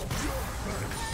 Your first.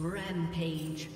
Rampage.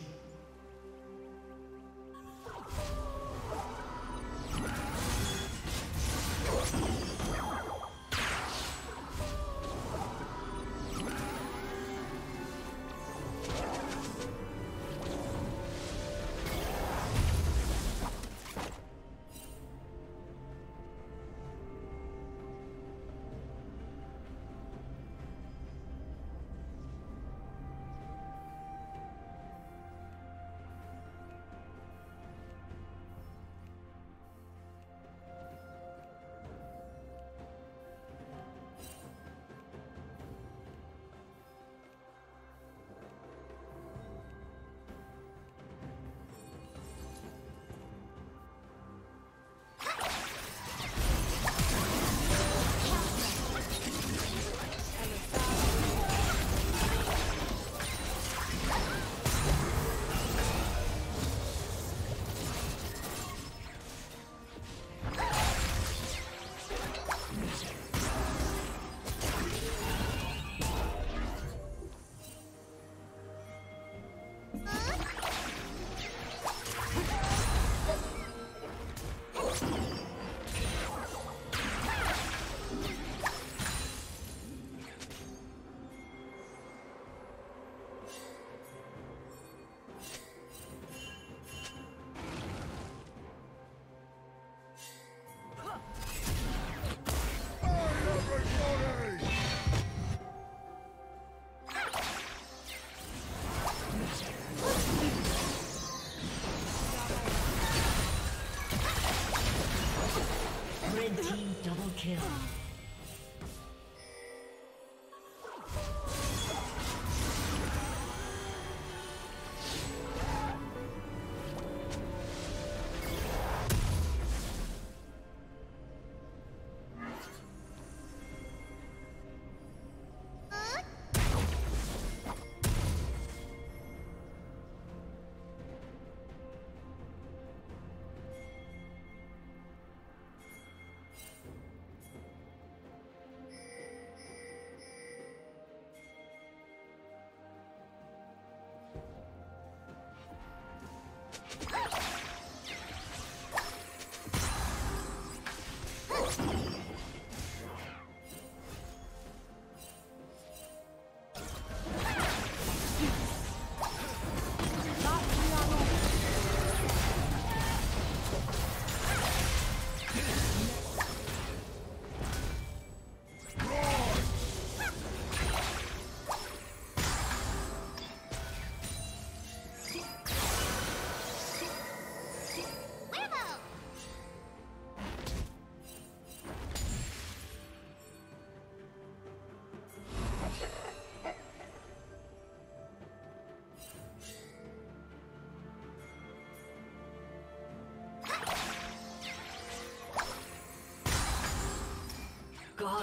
Kill.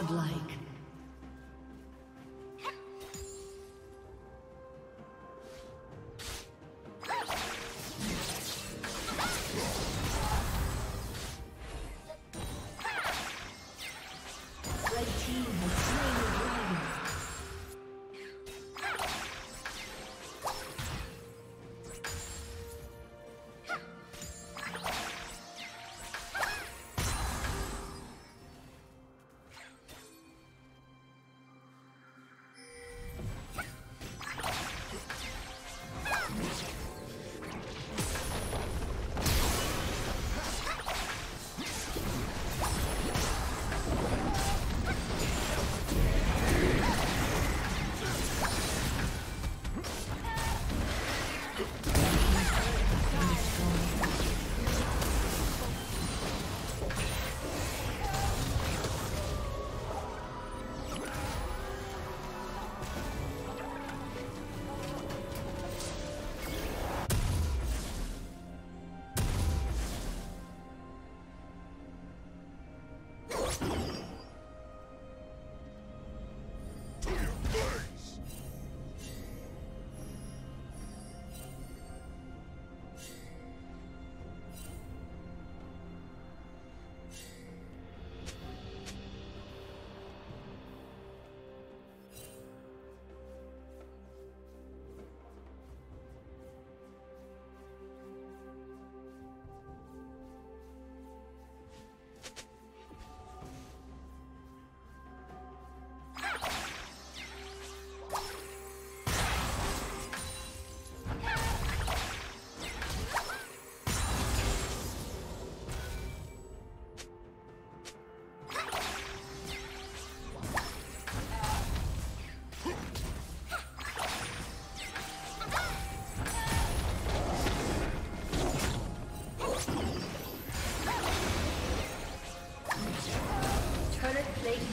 Godlike.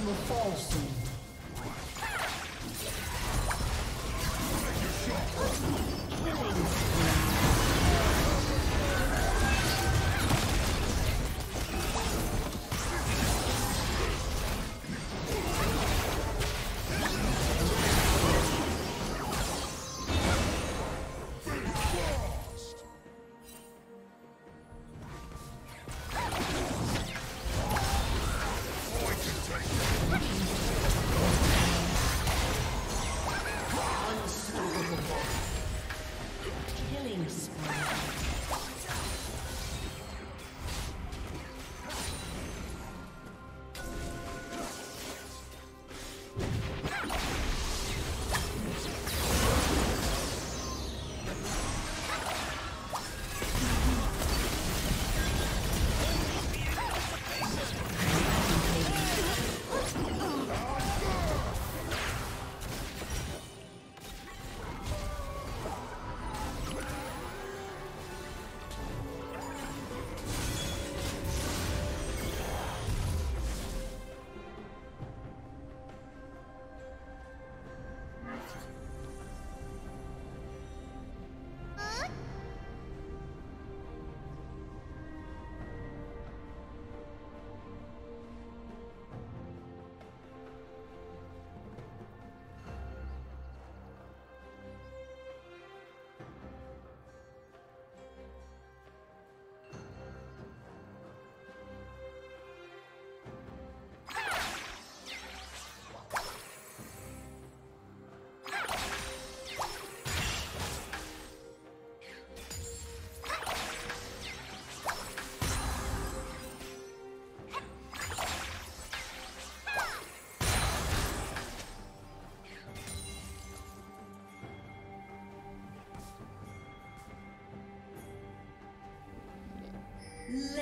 Will fall soon.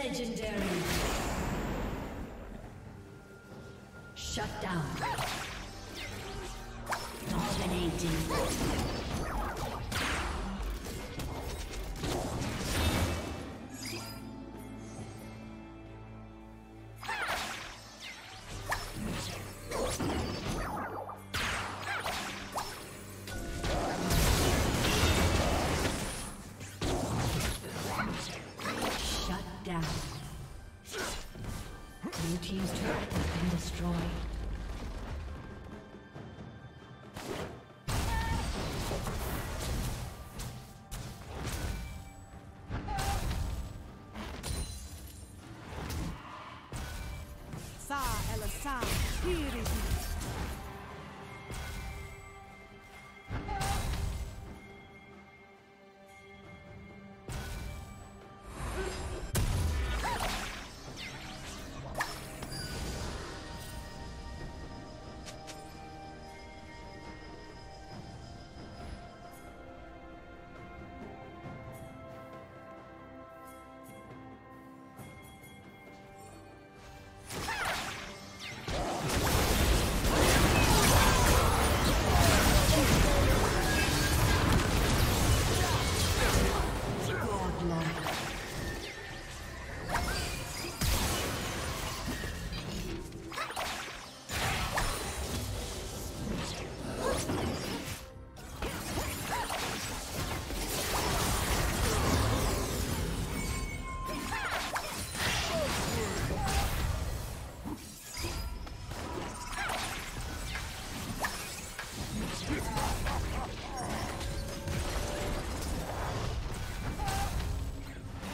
Legendary. Shut down. Dominating. sound. Here is.